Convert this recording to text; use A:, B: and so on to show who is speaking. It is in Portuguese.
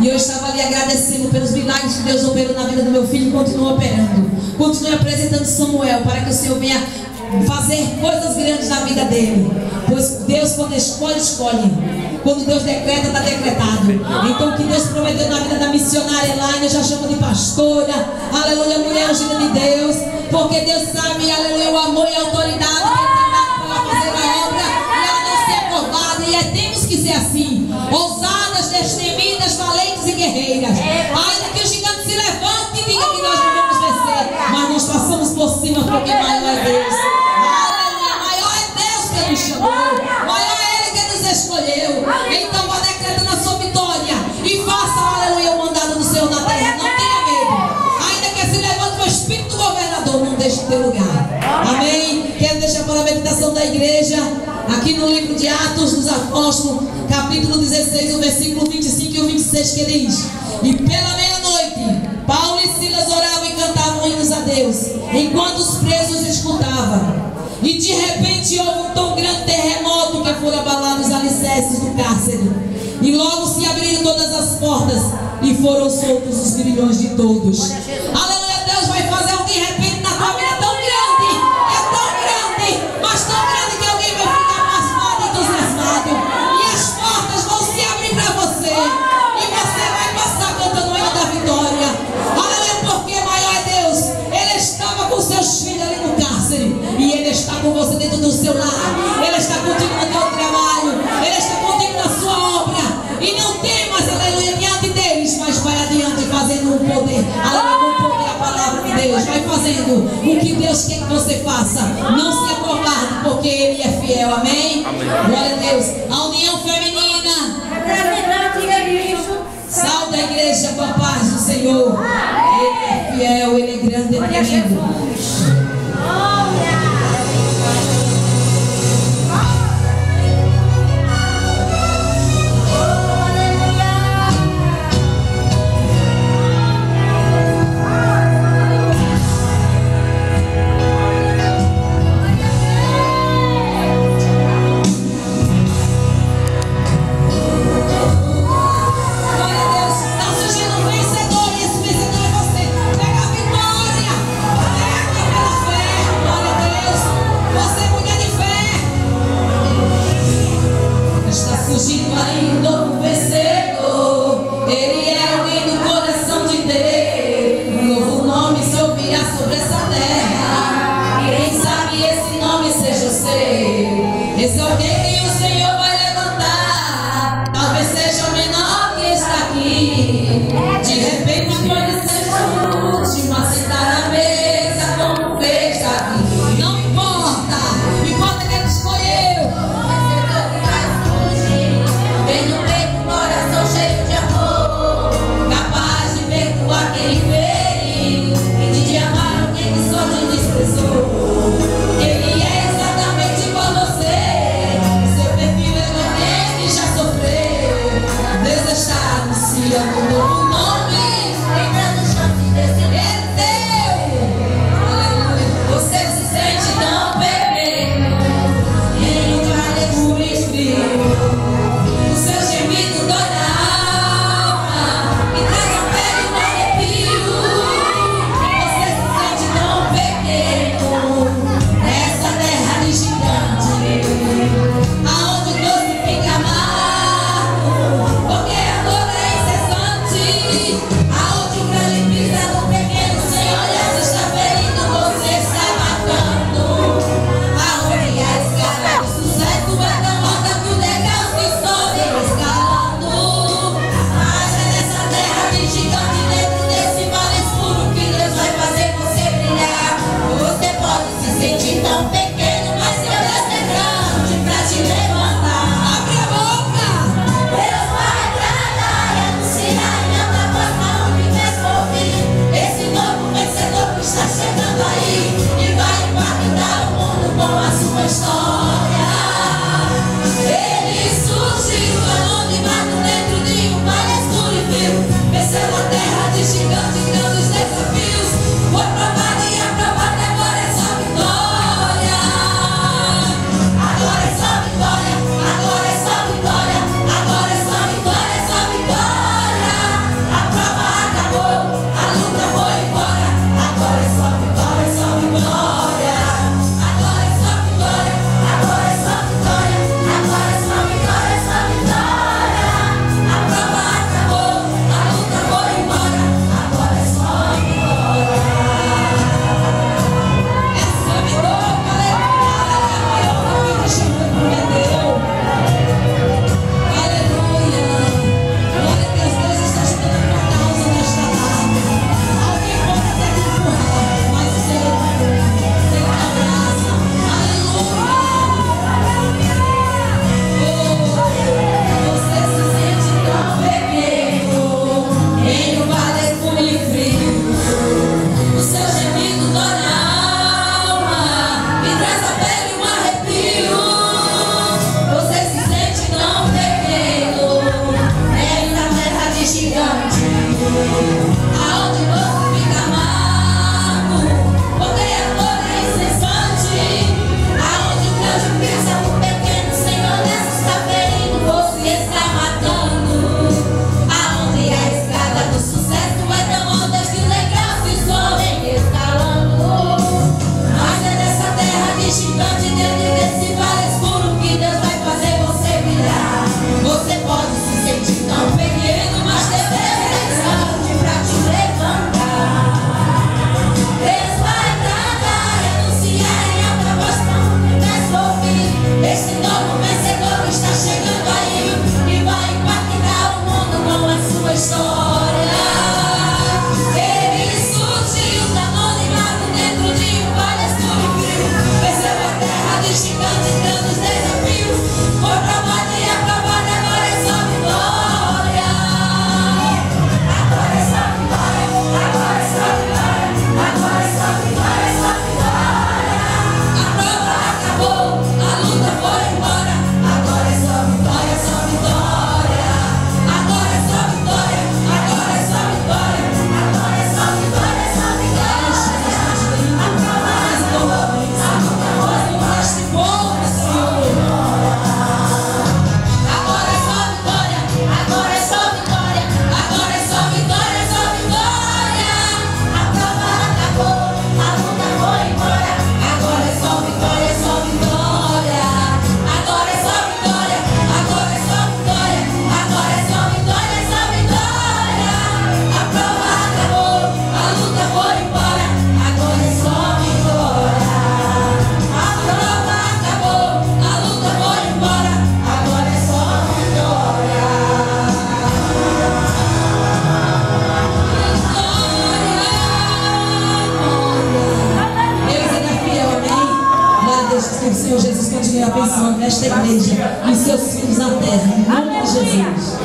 A: E eu estava ali agradecendo pelos milagres que Deus operou na vida do meu filho e continua operando. Continue apresentando Samuel para que o Senhor venha fazer coisas grandes na vida dele. Pois Deus, quando escolhe, escolhe. Quando Deus decreta, está decretado. Então, o que Deus prometeu na vida da missionária Elaine, eu já chamo de pastora. Aleluia, mulher ungida de Deus. Porque Deus sabe, aleluia, o amor e a autoridade guerreiras. Ainda que o gigante se levante e diga que nós não vamos vencer. Mas nós passamos por cima porque maior é Deus. Aleluia, maior é Deus que nos chamou. Maior é Ele que nos escolheu. Então vá decretando a sua vitória. E faça, aleluia, o mandado do Senhor na terra. Não tenha medo. Ainda que se levante o espírito do governador, não deixe de ter lugar. Amém? Quero deixar para a meditação da igreja. Aqui no livro de Atos dos Apóstolos, capítulo 16, o versículo 25 e o 26, que diz: E pela meia-noite, Paulo e Silas oravam e cantavam hinos a Deus, enquanto os presos escutavam. E de repente houve um tão grande terremoto que foram abalados os alicerces do cárcere. E logo se abriram todas as portas e foram soltos os grilhões de todos. Aleluia, fazendo o que Deus quer que você faça. Não se acovarde, porque Ele é fiel. Amém? Glória a Deus. A união feminina. Salve a igreja com a paz do Senhor. Ele é fiel, Ele é grande, Ele é lindo. nessa terra. Quem sabe esse nome seja o seu. Esse é o que? Esta igreja e seus filhos na terra. Em nome de Jesus.